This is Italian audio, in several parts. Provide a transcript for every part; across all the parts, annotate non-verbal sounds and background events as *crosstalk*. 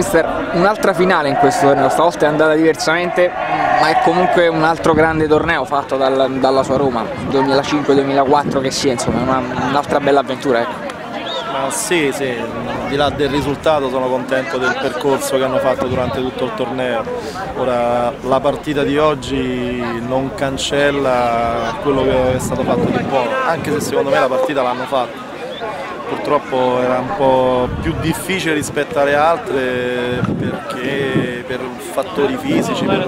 Mister, un'altra finale in questo torneo, stavolta è andata diversamente, ma è comunque un altro grande torneo fatto dal, dalla sua Roma, 2005-2004 che sia, insomma, un'altra bella avventura. Ecco. Ma sì, sì, al di là del risultato sono contento del percorso che hanno fatto durante tutto il torneo. Ora la partita di oggi non cancella quello che è stato fatto di buono, anche se secondo me la partita l'hanno fatta purtroppo era un po' più difficile rispetto alle altre perché per fattori fisici, per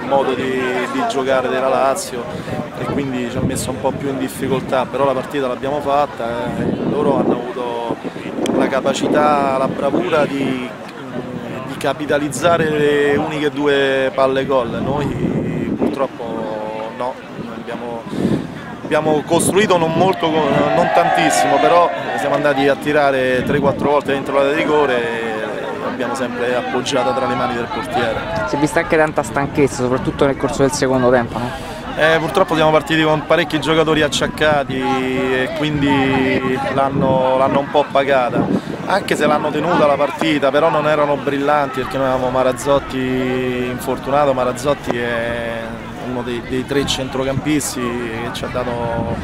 il modo di, di giocare della Lazio e quindi ci ha messo un po' più in difficoltà, però la partita l'abbiamo fatta e loro hanno avuto la capacità, la bravura di, di capitalizzare le uniche due palle gol, noi purtroppo no, abbiamo abbiamo costruito non, molto, non tantissimo, però siamo andati a tirare 3-4 volte dentro la rigore e l'abbiamo sempre appoggiata tra le mani del portiere. Si è vista anche tanta stanchezza, soprattutto nel corso del secondo tempo, no? Eh, purtroppo siamo partiti con parecchi giocatori acciaccati e quindi l'hanno un po' pagata. Anche se l'hanno tenuta la partita, però non erano brillanti perché noi avevamo Marazzotti infortunato, Marazzotti è uno dei, dei tre centrocampisti che ci ha dato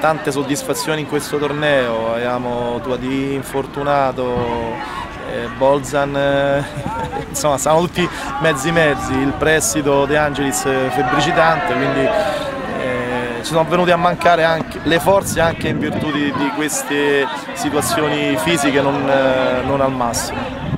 tante soddisfazioni in questo torneo, abbiamo Tuadi infortunato, eh, Bolzan, eh, *laughs* insomma siamo tutti mezzi mezzi, il prestito De Angelis febbricitante, quindi eh, ci sono venute a mancare anche le forze anche in virtù di, di queste situazioni fisiche non, eh, non al massimo.